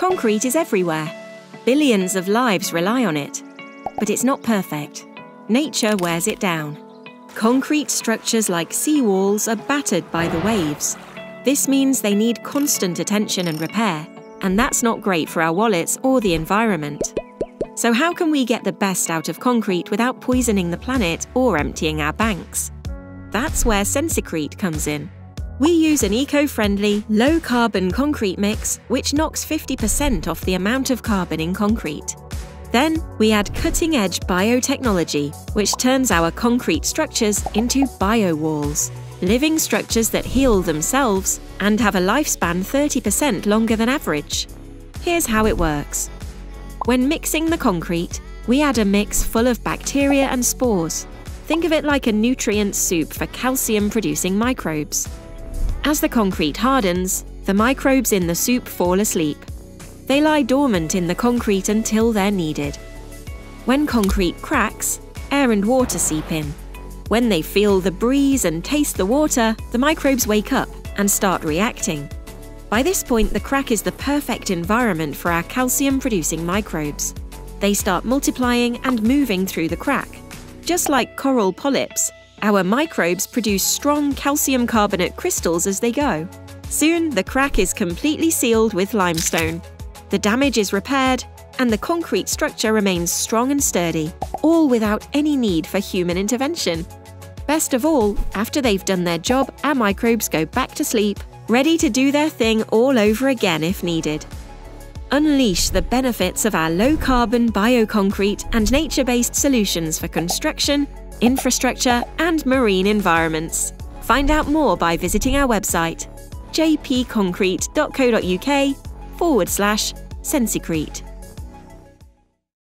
Concrete is everywhere. Billions of lives rely on it. But it's not perfect. Nature wears it down. Concrete structures like seawalls are battered by the waves. This means they need constant attention and repair, and that's not great for our wallets or the environment. So, how can we get the best out of concrete without poisoning the planet or emptying our banks? That's where Sensicrete comes in. We use an eco friendly, low carbon concrete mix which knocks 50% off the amount of carbon in concrete. Then we add cutting edge biotechnology, which turns our concrete structures into biowalls, living structures that heal themselves and have a lifespan 30% longer than average. Here's how it works when mixing the concrete, we add a mix full of bacteria and spores. Think of it like a nutrient soup for calcium producing microbes. As the concrete hardens, the microbes in the soup fall asleep. They lie dormant in the concrete until they're needed. When concrete cracks, air and water seep in. When they feel the breeze and taste the water, the microbes wake up and start reacting. By this point, the crack is the perfect environment for our calcium producing microbes. They start multiplying and moving through the crack. Just like coral polyps, our microbes produce strong calcium carbonate crystals as they go. Soon, the crack is completely sealed with limestone. The damage is repaired, and the concrete structure remains strong and sturdy, all without any need for human intervention. Best of all, after they've done their job, our microbes go back to sleep, ready to do their thing all over again if needed. Unleash the benefits of our low carbon bioconcrete and nature based solutions for construction, infrastructure, and marine environments. Find out more by visiting our website jpconcrete.co.uk forward slash Sensicrete.